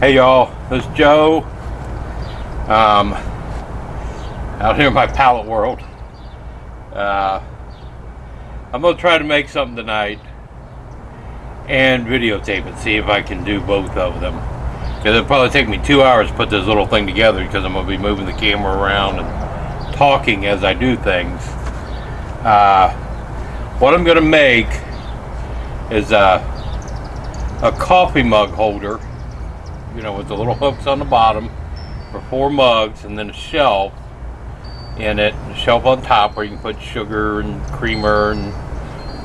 Hey y'all, this is Joe. Um, out here in my pallet world. Uh, I'm gonna try to make something tonight and videotape it, see if I can do both of them. Because it'll probably take me two hours to put this little thing together because I'm gonna be moving the camera around and talking as I do things. Uh, what I'm gonna make is a, a coffee mug holder you know, with the little hooks on the bottom for four mugs and then a shelf in it, a shelf on top where you can put sugar and creamer and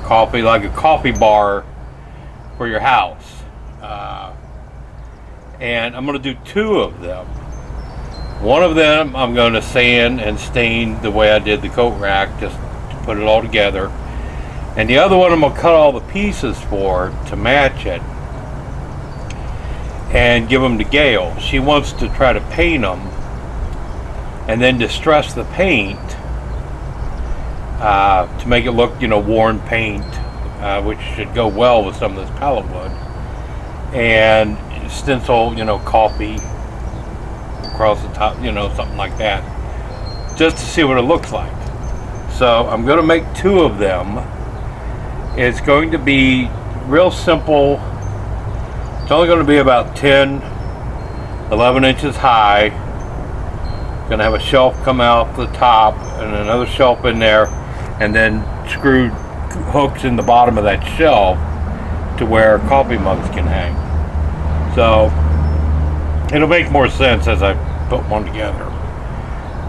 coffee, like a coffee bar for your house. Uh, and I'm going to do two of them. One of them I'm going to sand and stain the way I did the coat rack, just to put it all together. And the other one I'm going to cut all the pieces for to match it and give them to Gail. She wants to try to paint them and then distress the paint uh, to make it look, you know, worn paint, uh, which should go well with some of this pallet wood. And stencil, you know, coffee across the top, you know, something like that, just to see what it looks like. So I'm going to make two of them. It's going to be real simple it's only going to be about 10, 11 inches high. Going to have a shelf come out the top and another shelf in there and then screwed hooks in the bottom of that shelf to where coffee mugs can hang. So it'll make more sense as I put one together.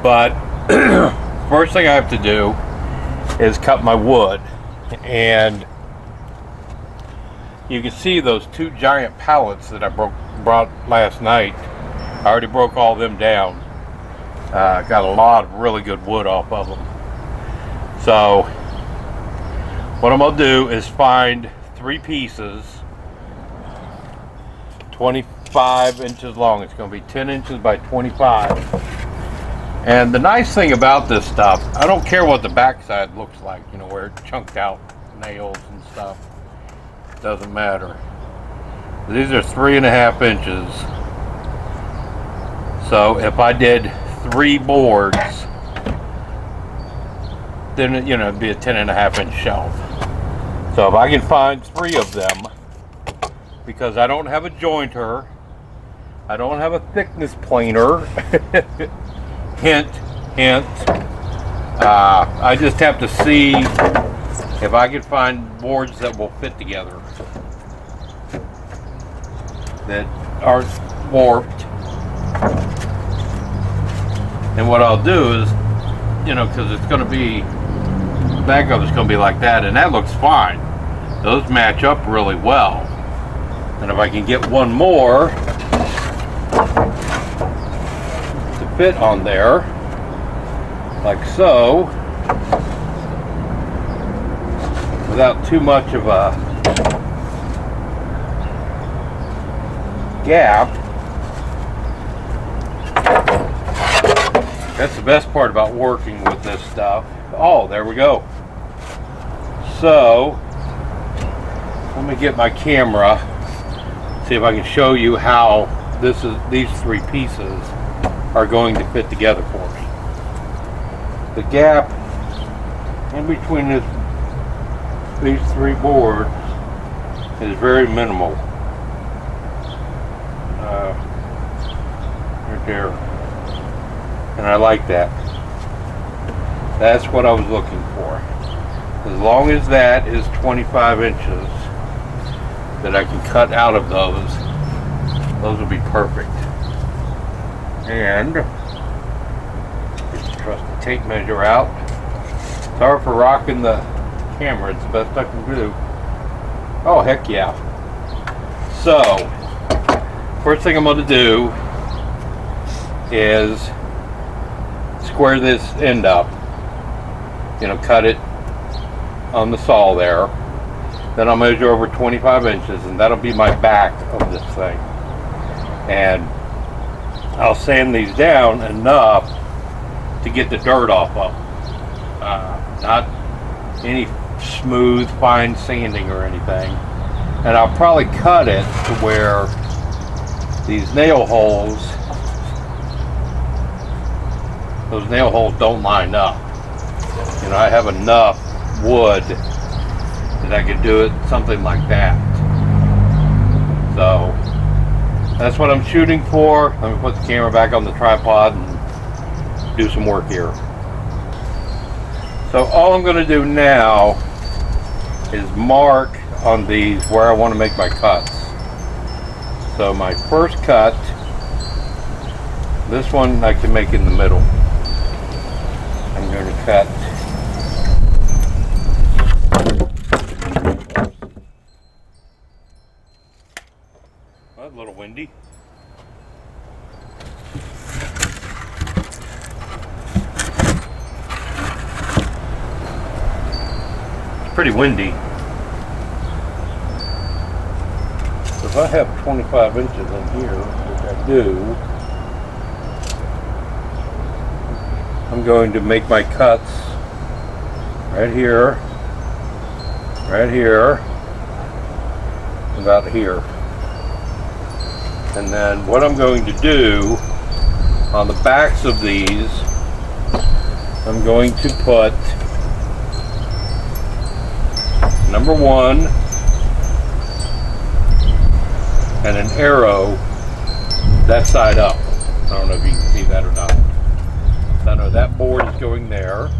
But first thing I have to do is cut my wood and you can see those two giant pallets that I broke brought last night. I already broke all them down. Uh, got a lot of really good wood off of them. So what I'm gonna do is find three pieces 25 inches long. It's gonna be 10 inches by 25. And the nice thing about this stuff, I don't care what the backside looks like, you know, where it chunked out nails and stuff doesn't matter. These are three and a half inches. So if I did three boards, then you know it'd be a ten and a half inch shelf. So if I can find three of them, because I don't have a jointer, I don't have a thickness planer. hint, hint. Uh, I just have to see if I can find boards that will fit together. That aren't warped. And what I'll do is you know because it's going to be back up is going to be like that and that looks fine. Those match up really well. And if I can get one more to fit on there like so without too much of a gap. That's the best part about working with this stuff. Oh, there we go. So, let me get my camera, see if I can show you how this is these three pieces are going to fit together for me. The gap in between this these three boards is very minimal. Uh, right there. And I like that. That's what I was looking for. As long as that is 25 inches that I can cut out of those, those will be perfect. And just trust the tape measure out. Sorry for rocking the camera. It's the best I can do. Oh, heck yeah. So, first thing I'm going to do is square this end up. You know, cut it on the saw there. Then I'll measure over 25 inches and that'll be my back of this thing. And I'll sand these down enough to get the dirt off of them. Uh, not any smooth, fine sanding or anything. And I'll probably cut it to where these nail holes, those nail holes don't line up. You know, I have enough wood that I could do it something like that. So that's what I'm shooting for. Let me put the camera back on the tripod and do some work here. So all I'm going to do now is mark on these where I want to make my cuts. So my first cut, this one I can make in the middle. I'm going to cut well, a little windy. Pretty windy. if I have 25 inches in here, which I do, I'm going to make my cuts right here, right here, about here. And then what I'm going to do on the backs of these, I'm going to put number one, and an arrow that side up. I don't know if you can see that or not. I know that board is going there.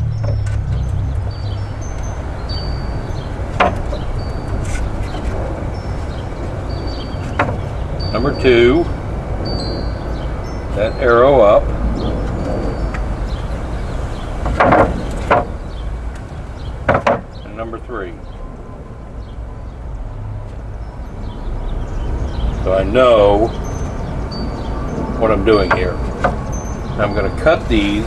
Number two, that arrow up. And number three. So I know what I'm doing here. I'm going to cut these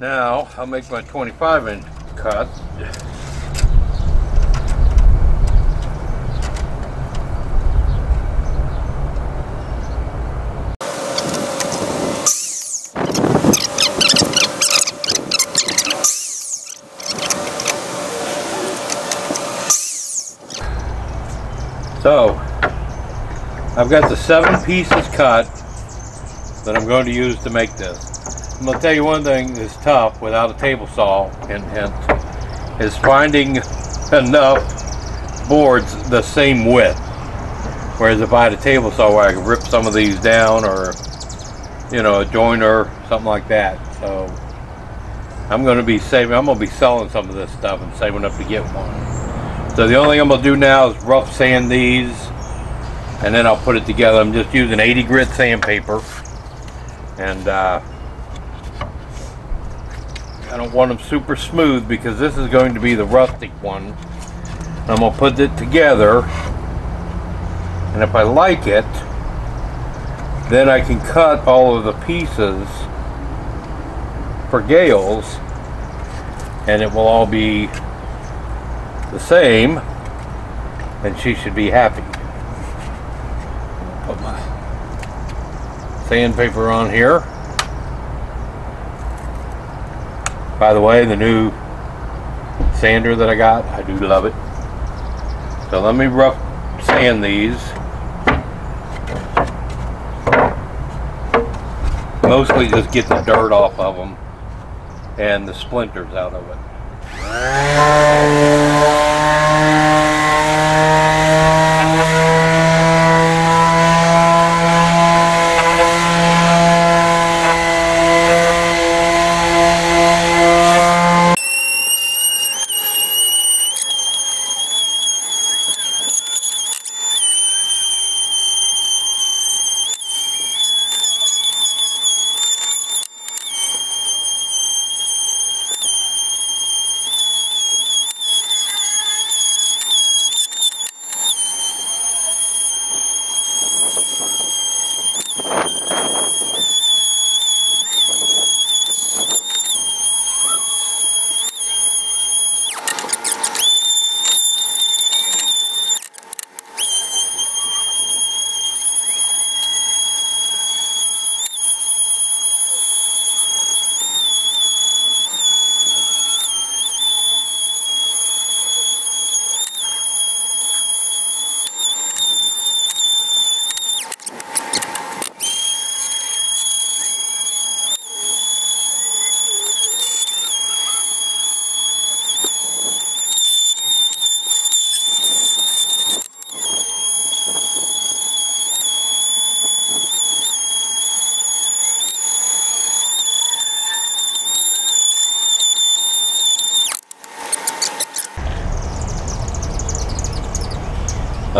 Now, I'll make my 25 inch cut. So, I've got the seven pieces cut that I'm going to use to make this. I'm gonna tell you one thing that's tough without a table saw, hint hint, is finding enough boards the same width. Whereas if I had a table saw where I could rip some of these down or, you know, a joiner, something like that. So I'm gonna be saving, I'm gonna be selling some of this stuff and saving up to get one. So the only thing I'm gonna do now is rough sand these and then I'll put it together. I'm just using 80 grit sandpaper and uh, I don't want them super smooth because this is going to be the rustic one. I'm going to put it together and if I like it then I can cut all of the pieces for Gail's and it will all be the same and she should be happy. Put my sandpaper on here. By the way, the new sander that I got, I do love it. So let me rough sand these. Mostly just get the dirt off of them and the splinters out of it.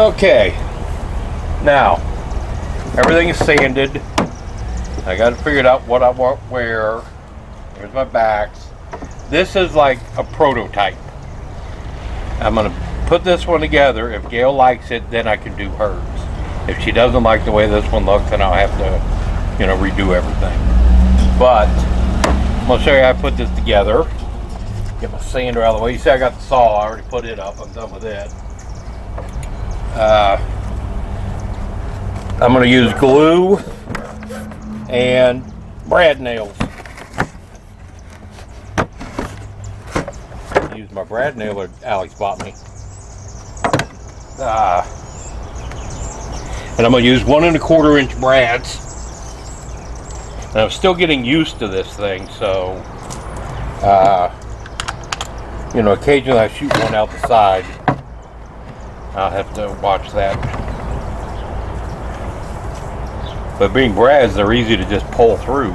Okay, now everything is sanded. I got to figure out what I want where. There's my backs. This is like a prototype. I'm gonna put this one together. If Gail likes it, then I can do hers. If she doesn't like the way this one looks, then I'll have to, you know, redo everything. But I'm gonna show you how I put this together. Get my sander out of the way. You see I got the saw, I already put it up. I'm done with it. Uh, I'm going to use glue and brad nails. Use my brad nail that Alex bought me. Uh, and I'm going to use one and a quarter inch brads. And I'm still getting used to this thing, so uh, you know, occasionally I shoot one out the side. I'll have to watch that. But being brads, they're easy to just pull through.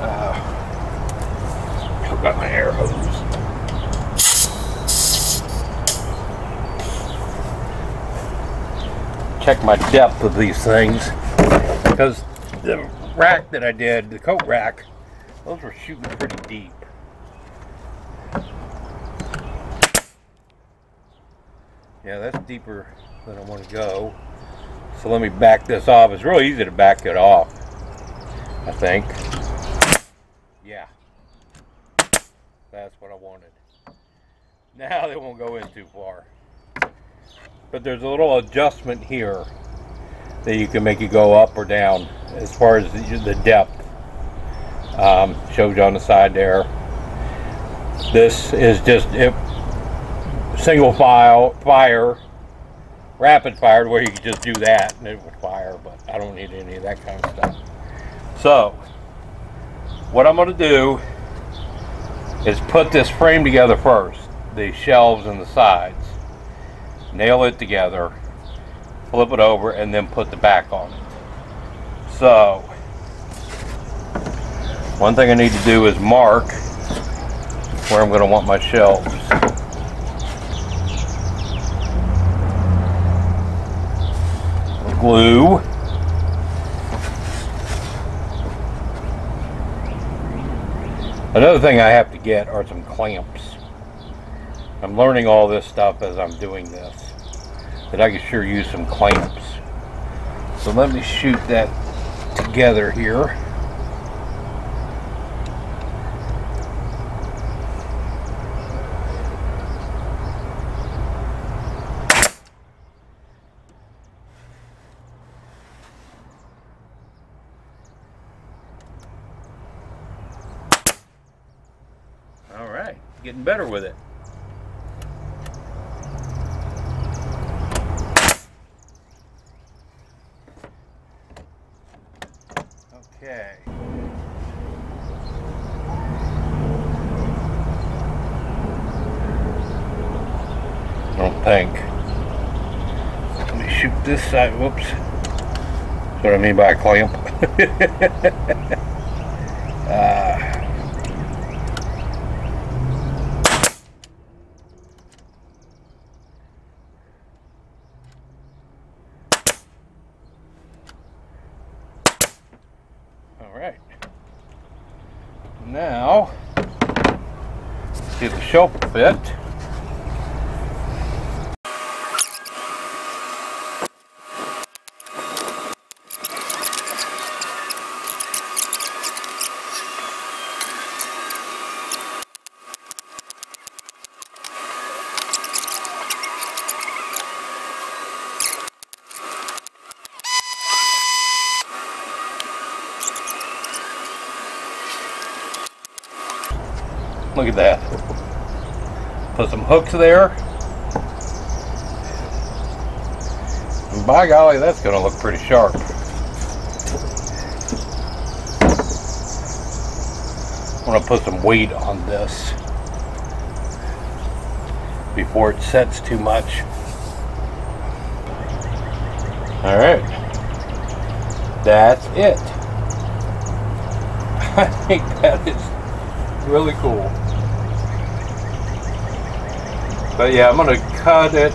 Uh, I've got my air hose. Check my depth of these things because the rack that I did, the coat rack, those were shooting pretty deep. Yeah, that's deeper than I want to go. So let me back this off. It's really easy to back it off, I think. Yeah. That's what I wanted. Now they won't go in too far. But there's a little adjustment here that you can make it go up or down as far as the depth. Um, shows you on the side there. This is just, it single file fire, rapid fire, where you could just do that and it would fire, but I don't need any of that kind of stuff. So, what I'm going to do is put this frame together first, the shelves and the sides, nail it together, flip it over, and then put the back on it. So, one thing I need to do is mark where I'm going to want my shelves. Glue. Another thing I have to get are some clamps. I'm learning all this stuff as I'm doing this. That I can sure use some clamps. So let me shoot that together here. getting better with it. Okay. Oh, I don't think. Let me shoot this side. Whoops. That's what I mean by a clamp. Now, see the shelf fit. Look at that. Put some hooks there. And by golly, that's going to look pretty sharp. I'm going to put some weight on this before it sets too much. All right. That's it. I think that is really cool. But yeah, I'm going to cut it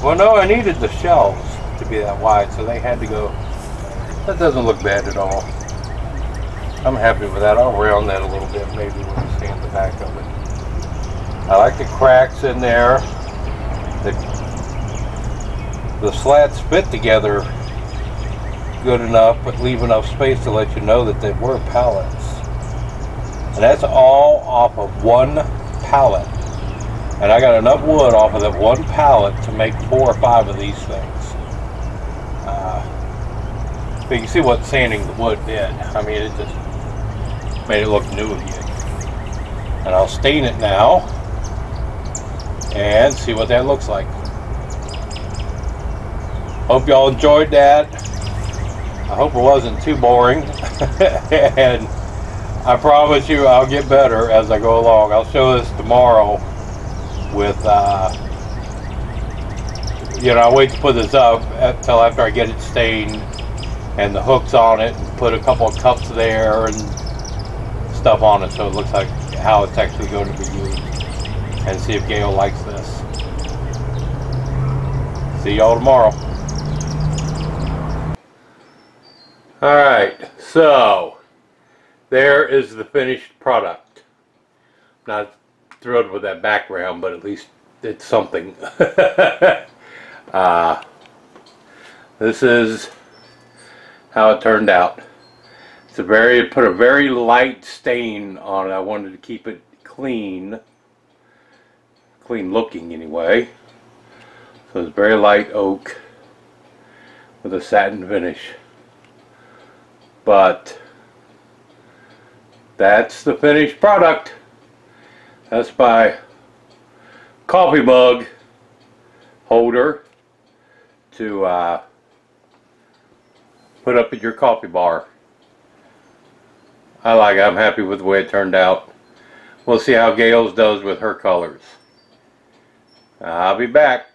Well, no, I needed the shelves to be that wide, so they had to go. That doesn't look bad at all. I'm happy with that. I'll round that a little bit maybe when we stand the back of it. I like the cracks in there. The, the slats fit together good enough, but leave enough space to let you know that they were pallets. And that's all off of one pallet. And I got enough wood off of that one pallet to make four or five of these things. Uh, but you see what sanding the wood did. I mean, it just made it look new again. And I'll stain it now and see what that looks like. Hope y'all enjoyed that. I hope it wasn't too boring. and I promise you I'll get better as I go along. I'll show this tomorrow with, uh, you know, I'll wait to put this up until after I get it stained and the hooks on it and put a couple of cups there and stuff on it so it looks like how it's actually going to be used and see if Gail likes this. See y'all tomorrow. Alright, so there is the finished product. Not thrilled with that background, but at least it's something. uh, this is how it turned out. It's a very, put a very light stain on it. I wanted to keep it clean. Clean looking anyway. So it's very light oak with a satin finish. But that's the finished product. That's my coffee mug holder to uh, put up at your coffee bar. I like it. I'm happy with the way it turned out. We'll see how Gail's does with her colors. I'll be back.